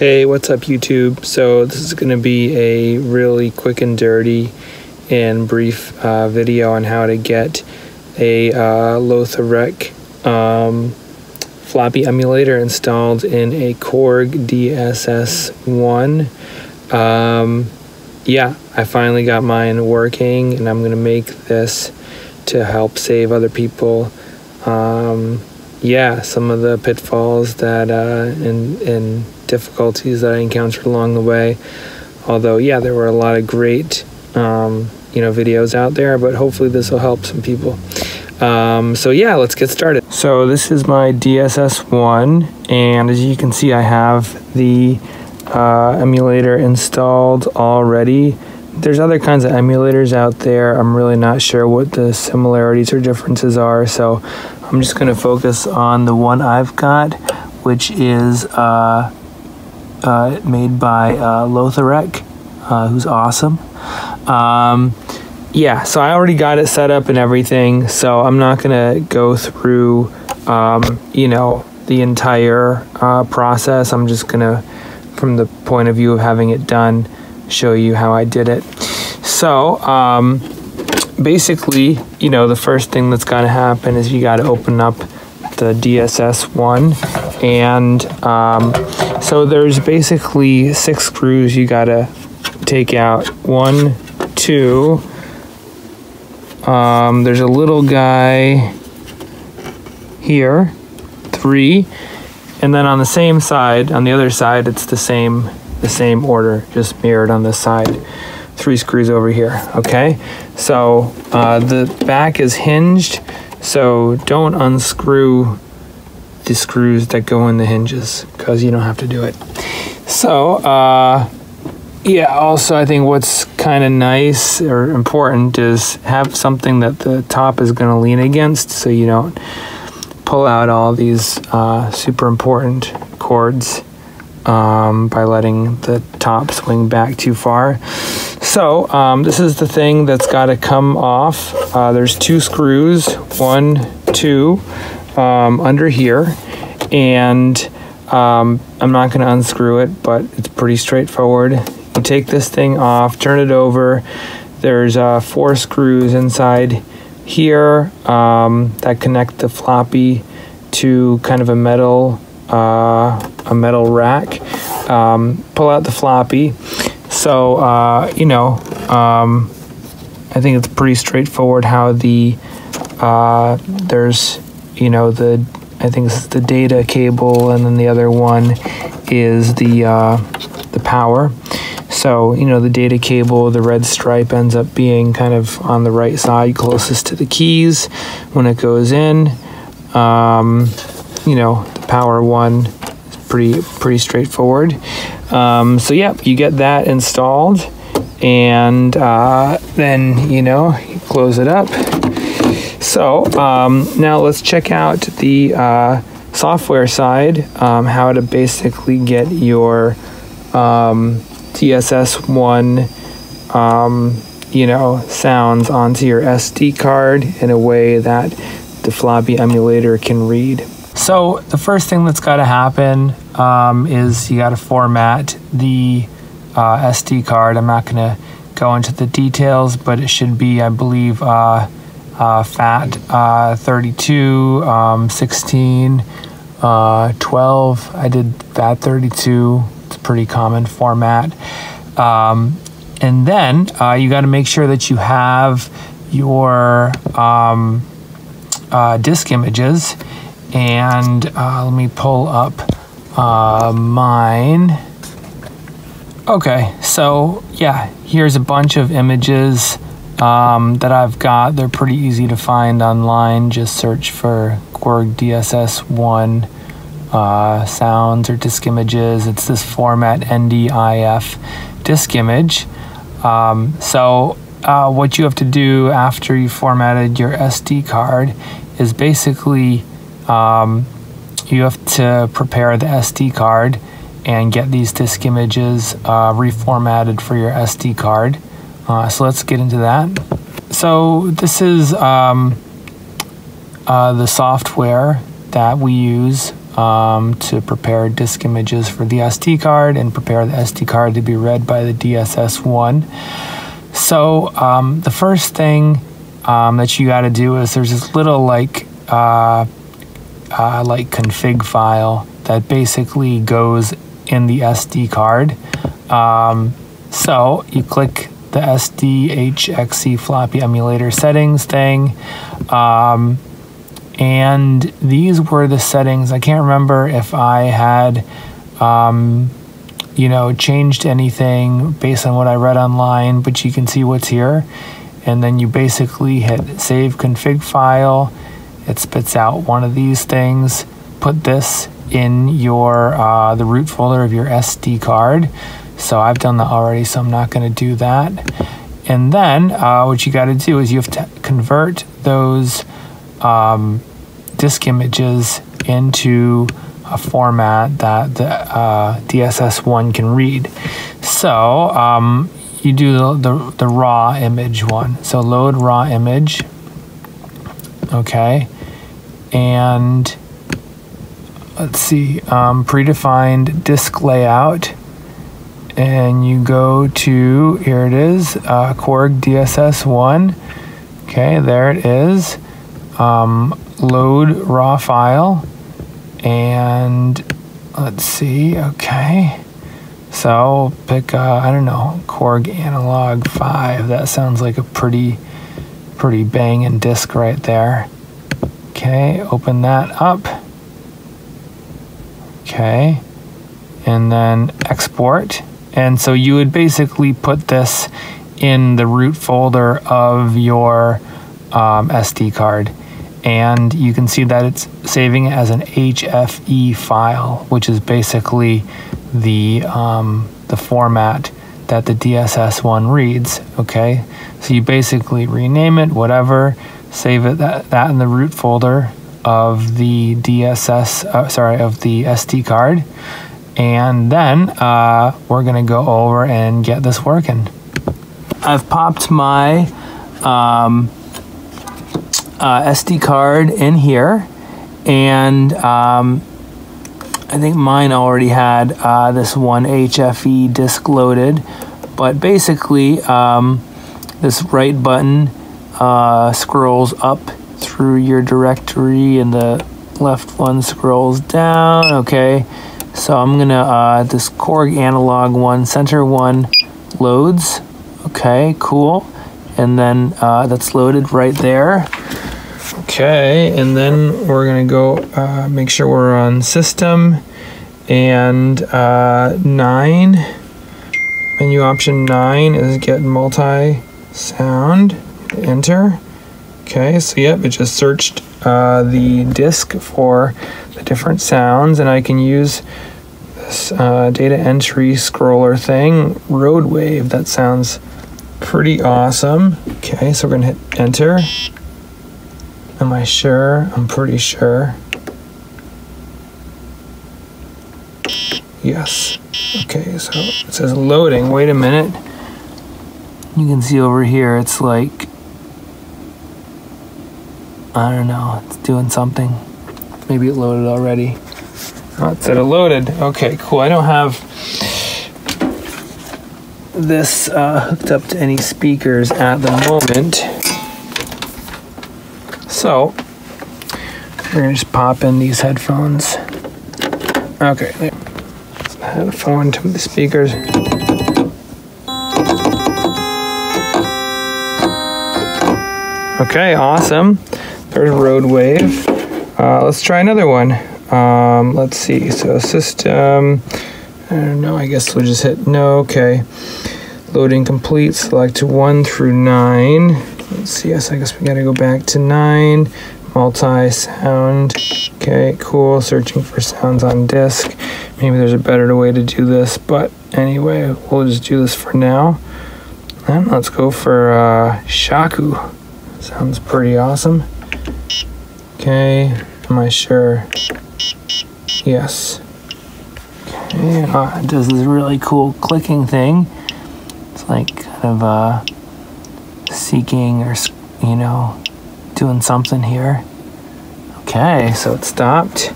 Hey, what's up, YouTube? So, this is going to be a really quick and dirty and brief uh, video on how to get a uh, um, floppy emulator installed in a Korg DSS1. Um, yeah, I finally got mine working, and I'm going to make this to help save other people. Um, yeah, some of the pitfalls that uh, and difficulties that I encountered along the way. Although, yeah, there were a lot of great, um, you know, videos out there, but hopefully this will help some people. Um, so yeah, let's get started. So this is my DSS1, and as you can see, I have the uh, emulator installed already. There's other kinds of emulators out there. I'm really not sure what the similarities or differences are, so I'm just going to focus on the one I've got, which is uh, uh, made by uh, Lotharek, uh, who's awesome. Um, yeah, so I already got it set up and everything, so I'm not going to go through, um, you know, the entire uh, process. I'm just going to, from the point of view of having it done, show you how I did it. So, um, basically, you know, the first thing that's got to happen is you got to open up the DSS one, and um, so there's basically six screws you got to take out. One, two. Um, there's a little guy here, three, and then on the same side, on the other side, it's the same the same order, just mirrored on this side. Three screws over here. Okay, so uh, the back is hinged, so don't unscrew the screws that go in the hinges because you don't have to do it. So, uh, yeah, also, I think what's kind of nice or important is have something that the top is going to lean against so you don't pull out all these uh, super important cords um, by letting the top swing back too far. So um, this is the thing that's got to come off. Uh, there's two screws, one, two, um, under here. And um, I'm not going to unscrew it, but it's pretty straightforward. You take this thing off, turn it over. There's uh, four screws inside here um, that connect the floppy to kind of a metal uh, a metal rack. Um, pull out the floppy. So, uh, you know, um, I think it's pretty straightforward how the, uh, there's, you know, the, I think is the data cable, and then the other one is the, uh, the power. So, you know, the data cable, the red stripe ends up being kind of on the right side, closest to the keys when it goes in. Um, you know, the power one is pretty, pretty straightforward. Um, so, yeah, you get that installed, and uh, then, you know, you close it up. So, um, now let's check out the uh, software side, um, how to basically get your um, DSS1, um, you know, sounds onto your SD card in a way that the floppy emulator can read. So the first thing that's got to happen um, is you got to format the uh, SD card. I'm not going to go into the details, but it should be, I believe, uh, uh, FAT uh, 32, um, 16, uh, 12. I did FAT 32. It's a pretty common format. Um, and then uh, you got to make sure that you have your um, disk images and uh, let me pull up uh, mine. Okay, so yeah, here's a bunch of images um, that I've got. They're pretty easy to find online. Just search for Korg DSS1 uh, sounds or disk images. It's this format NDIF disk image. Um, so uh, what you have to do after you formatted your SD card is basically um, you have to prepare the SD card and get these disk images uh, reformatted for your SD card. Uh, so let's get into that. So this is um, uh, the software that we use um, to prepare disk images for the SD card and prepare the SD card to be read by the DSS1. So um, the first thing um, that you got to do is there's this little like uh, uh, like config file that basically goes in the SD card. Um, so you click the SDHXC floppy emulator settings thing. Um, and these were the settings. I can't remember if I had, um, you know, changed anything based on what I read online, but you can see what's here. And then you basically hit save config file. It spits out one of these things. Put this in your uh, the root folder of your SD card. So I've done that already, so I'm not going to do that. And then uh, what you got to do is you have to convert those um, disk images into a format that the uh, DSS1 can read. So um, you do the, the, the raw image one. So load raw image. Okay. And let's see, um, predefined disk layout and you go to here it is uh, Korg DSS1 okay there it is. Um, load raw file. And let's see okay. So pick uh, I don't know Korg analog 5 that sounds like a pretty pretty banging disk right there. Okay open that up. Okay. And then export and so you would basically put this in the root folder of your um, SD card. And you can see that it's saving it as an HFE file, which is basically the, um, the format that the DSS1 reads. Okay, so you basically rename it, whatever, save it that, that in the root folder of the DSS, uh, sorry, of the SD card and then uh, we're gonna go over and get this working. I've popped my um, uh, SD card in here and um, I think mine already had uh, this one HFE disk loaded but basically um, this right button uh, scrolls up through your directory and the left one scrolls down okay so I'm gonna, uh, this Korg analog one, center one loads. Okay, cool. And then uh, that's loaded right there. Okay, and then we're gonna go uh, make sure we're on system and uh, nine, menu option nine is get multi sound, enter. Okay, so yep, it just searched uh, the disk for the different sounds and I can use uh, data entry scroller thing, Roadwave. That sounds pretty awesome. Okay, so we're gonna hit enter. Am I sure? I'm pretty sure. Yes. Okay, so it says loading. Wait a minute. You can see over here it's like, I don't know, it's doing something. Maybe it loaded already. It said it loaded. Okay, cool. I don't have this uh, hooked up to any speakers at the moment. So, we're gonna just pop in these headphones. Okay, there. headphone to the speakers. Okay, awesome. There's Roadwave. Uh, let's try another one. Um, let's see. So system. I don't know. I guess we'll just hit no. Okay. Loading complete. Select to one through nine. Let's see. Yes, I guess we gotta go back to nine. Multi sound. Okay, cool. Searching for sounds on disk. Maybe there's a better way to do this, but anyway, we'll just do this for now. And let's go for uh, Shaku. Sounds pretty awesome. Okay, am I sure? Yes. Okay, uh, it does this really cool clicking thing. It's like kind of uh, seeking or, you know, doing something here. Okay, so it stopped.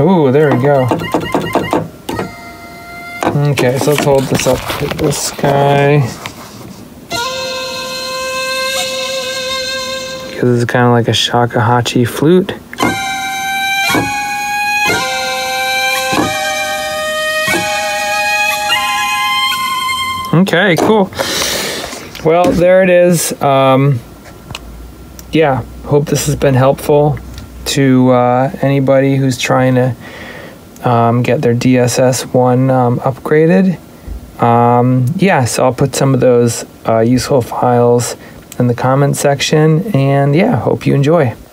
Ooh, there we go. Okay, so let's hold this up to this guy. Because it's kind of like a shakuhachi flute. Okay, cool. Well, there it is. Um, yeah, hope this has been helpful to uh, anybody who's trying to um, get their DSS1 um, upgraded. Um, yeah, so I'll put some of those uh, useful files in the comment section. And yeah, hope you enjoy.